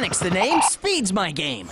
Sonic's the name, speed's my game.